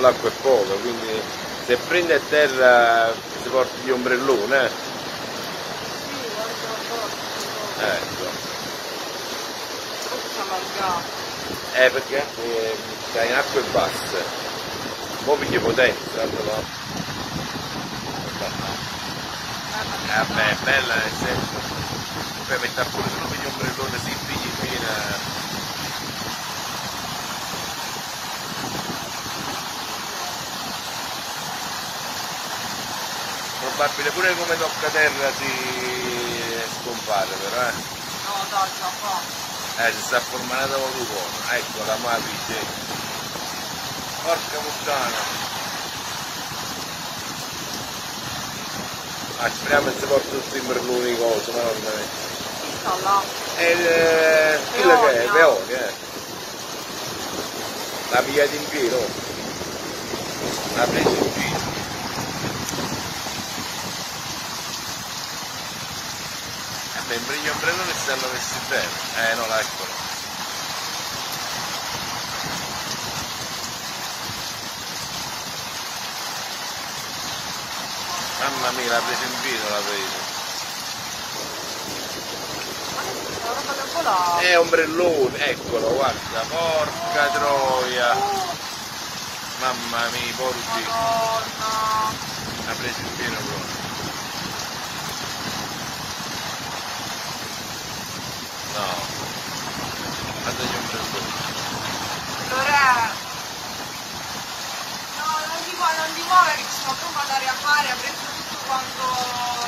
l'acqua è poca, quindi se prende a terra si porta gli ombrelloni, eh. Ecco. Eh perché eh, stai in acque basse, mo pigli potenza, allora. Eh, vabbè, è bella nel senso, poi mettere pure solo gli ombrelloni si pigli probabile pure come tocca terra si scompare però eh. No, dai, già fa. Eh, si sta formando un buono, ecco la mavice. Porca puttana. Ah, speriamo che si porta merluni cose, ma non là? E eh, quello che è, Peonia, eh. La pigliata in pieno. La presa in pieno. Sembra gli ombrelloni stanno messi bene. Eh no, là, eccolo. Mamma mia, l'ha presa in pieno, l'ha presa. Che? È ombrellone, eccolo, guarda, porca troia. Mamma mia, porci. L'ha preso in pieno proprio. No. Guarda gli ombrelloni. Lore. No, non ti, muo- non ti muovere che ci fa proprio andare a mare, ha preso tutto quanto